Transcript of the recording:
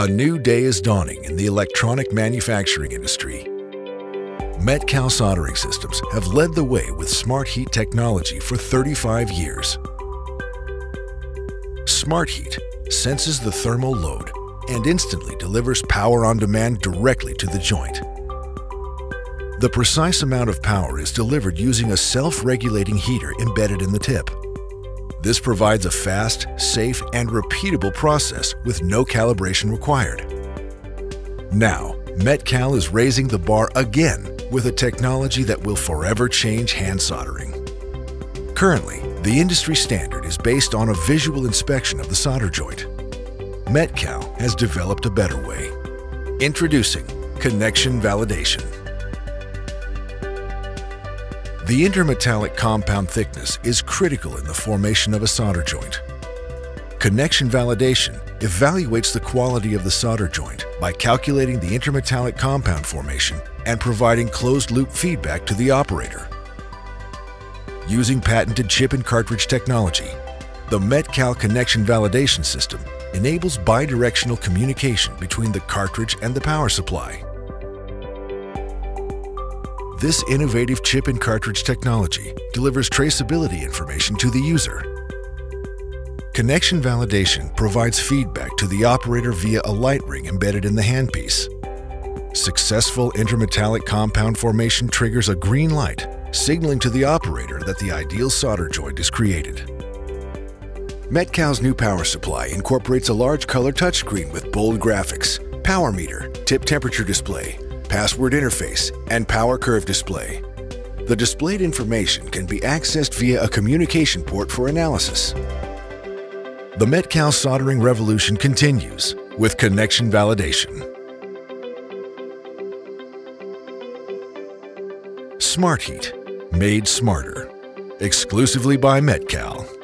A new day is dawning in the electronic manufacturing industry. Metcal soldering systems have led the way with SmartHeat technology for 35 years. SmartHeat senses the thermal load and instantly delivers power on demand directly to the joint. The precise amount of power is delivered using a self-regulating heater embedded in the tip. This provides a fast, safe, and repeatable process with no calibration required. Now, Metcal is raising the bar again with a technology that will forever change hand soldering. Currently, the industry standard is based on a visual inspection of the solder joint. Metcal has developed a better way. Introducing Connection Validation. The intermetallic compound thickness is critical in the formation of a solder joint. Connection validation evaluates the quality of the solder joint by calculating the intermetallic compound formation and providing closed-loop feedback to the operator. Using patented chip and cartridge technology, the Metcal Connection Validation System enables bidirectional communication between the cartridge and the power supply. This innovative chip and cartridge technology delivers traceability information to the user. Connection validation provides feedback to the operator via a light ring embedded in the handpiece. Successful intermetallic compound formation triggers a green light, signaling to the operator that the ideal solder joint is created. Metcal's new power supply incorporates a large color touchscreen with bold graphics, power meter, tip temperature display, password interface, and power curve display. The displayed information can be accessed via a communication port for analysis. The Metcal soldering revolution continues with connection validation. SmartHeat, made smarter. Exclusively by Metcal.